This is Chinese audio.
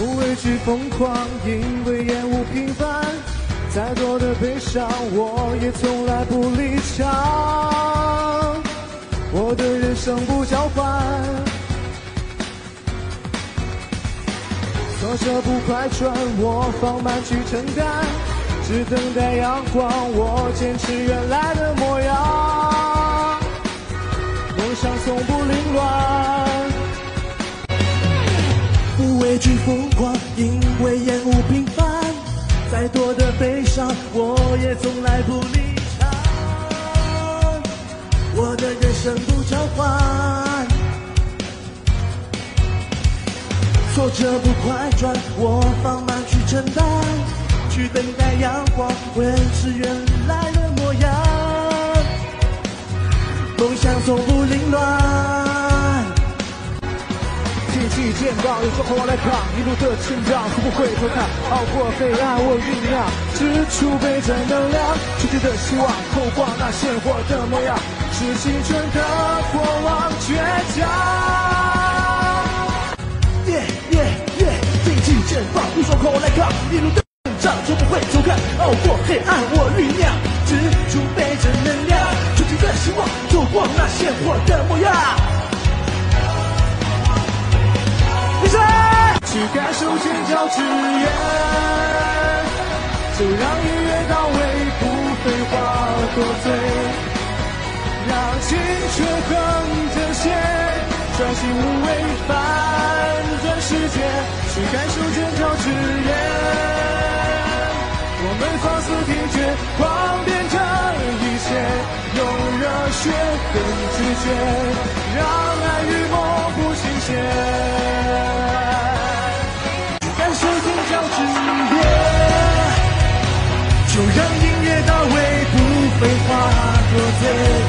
不畏惧疯狂，因为厌恶平凡。再多的悲伤，我也从来不离场。我的人生不交换，挫折不快转，我放慢去承担。只等待阳光，我坚持原来的模样。去疯狂，因为厌恶平凡。再多的悲伤，我也从来不离场。我的人生不交换，挫折不快转，我放慢去承担，去等待阳光，维持原来的模样。梦想从不凌乱。见到，有时候我来扛，一路的成长从不回头看，熬过黑暗我酝酿，只储备着能量，纯洁的希望透光那鲜活的模样，是青春的过往倔强。耶耶耶！奇迹见到，有时候我来扛，一路的成长从不回头看，熬过黑暗我酝酿，只储备着能量，纯洁的希望透光那鲜活的模样。去感受尖叫之言，就让音乐到位，不废话多嘴，让青春横着线，专心无畏，反转世界。去感受尖叫之言，我们放肆听觉，狂变这一切，用热血更直觉，让爱与梦不新鲜。话